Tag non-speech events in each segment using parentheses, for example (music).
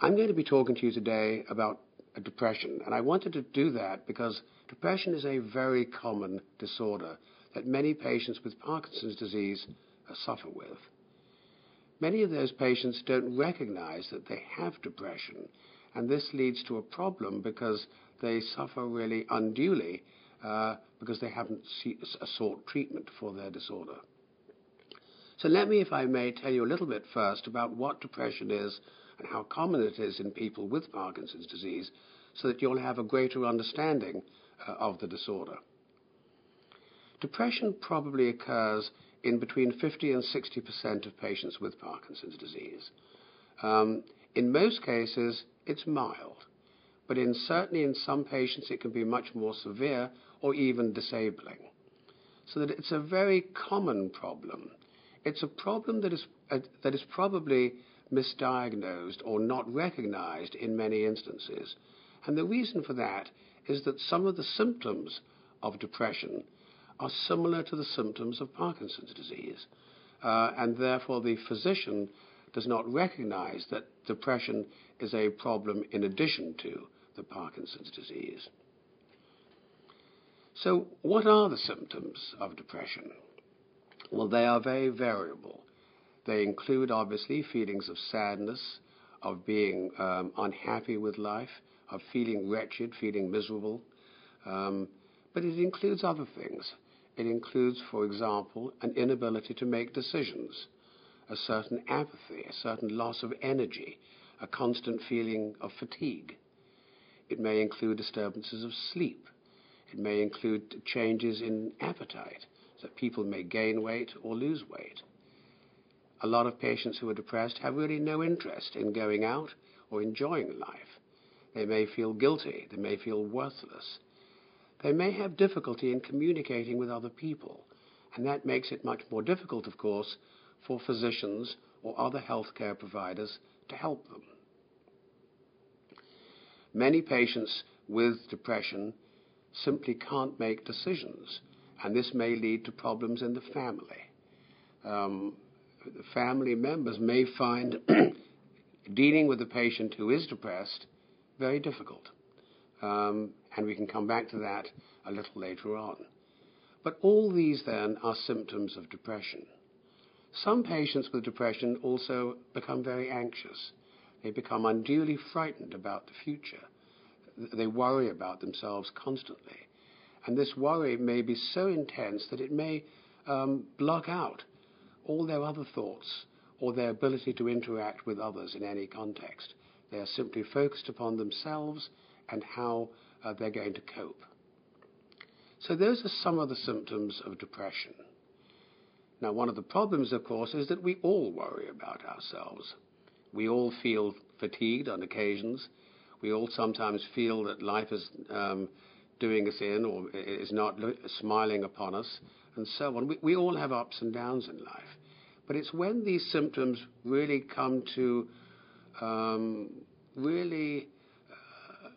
I'm going to be talking to you today about depression, and I wanted to do that because depression is a very common disorder that many patients with Parkinson's disease suffer with. Many of those patients don't recognize that they have depression, and this leads to a problem because they suffer really unduly uh, because they haven't see, sought treatment for their disorder. So let me, if I may, tell you a little bit first about what depression is and how common it is in people with Parkinson's disease so that you'll have a greater understanding uh, of the disorder. Depression probably occurs in between 50 and 60% of patients with Parkinson's disease. Um, in most cases, it's mild, but in, certainly in some patients it can be much more severe or even disabling. So that it's a very common problem. It's a problem that is, uh, that is probably misdiagnosed or not recognized in many instances. And the reason for that is that some of the symptoms of depression are similar to the symptoms of Parkinson's disease. Uh, and therefore, the physician does not recognize that depression is a problem in addition to the Parkinson's disease. So, what are the symptoms of depression? Well, they are very variable. They include, obviously, feelings of sadness, of being um, unhappy with life, of feeling wretched, feeling miserable. Um, but it includes other things. It includes, for example, an inability to make decisions, a certain apathy, a certain loss of energy, a constant feeling of fatigue. It may include disturbances of sleep. It may include changes in appetite, so people may gain weight or lose weight. A lot of patients who are depressed have really no interest in going out or enjoying life. They may feel guilty. They may feel worthless. They may have difficulty in communicating with other people, and that makes it much more difficult, of course, for physicians or other healthcare providers to help them. Many patients with depression simply can't make decisions, and this may lead to problems in the family. Um, family members may find (clears throat) dealing with a patient who is depressed very difficult. Um, and we can come back to that a little later on. But all these then are symptoms of depression. Some patients with depression also become very anxious. They become unduly frightened about the future. They worry about themselves constantly. And this worry may be so intense that it may um, block out all their other thoughts or their ability to interact with others in any context. They are simply focused upon themselves and how uh, they're going to cope. So those are some of the symptoms of depression. Now, one of the problems, of course, is that we all worry about ourselves. We all feel fatigued on occasions. We all sometimes feel that life is um, doing us in or is not smiling upon us, and so on. We, we all have ups and downs in life. But it's when these symptoms really come to um, really uh,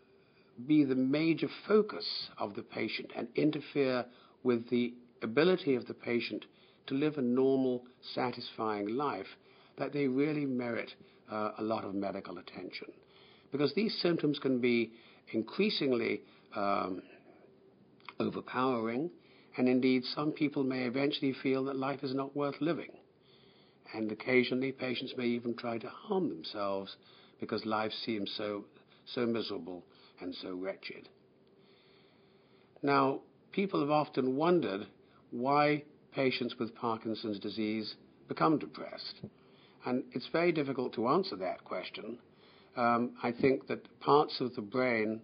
be the major focus of the patient and interfere with the ability of the patient to live a normal, satisfying life, that they really merit uh, a lot of medical attention. Because these symptoms can be increasingly um, overpowering, and indeed, some people may eventually feel that life is not worth living. And occasionally, patients may even try to harm themselves because life seems so, so miserable and so wretched. Now, people have often wondered why patients with Parkinson's disease become depressed. And it's very difficult to answer that question. Um, I think that parts of the brain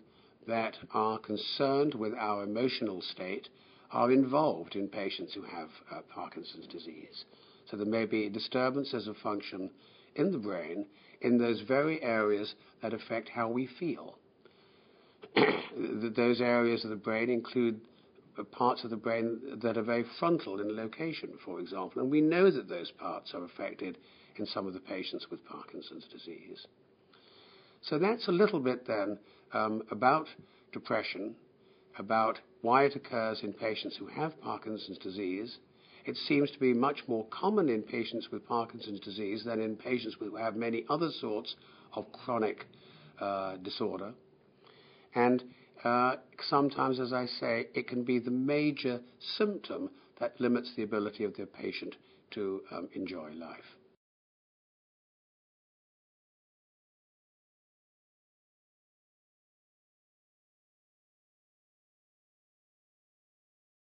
that are concerned with our emotional state are involved in patients who have uh, Parkinson's disease. So there may be disturbances of function in the brain in those very areas that affect how we feel. (clears throat) those areas of the brain include parts of the brain that are very frontal in location, for example, and we know that those parts are affected in some of the patients with Parkinson's disease. So that's a little bit then um, about depression, about why it occurs in patients who have Parkinson's disease, it seems to be much more common in patients with Parkinson's disease than in patients who have many other sorts of chronic uh, disorder. And uh, sometimes, as I say, it can be the major symptom that limits the ability of the patient to um, enjoy life.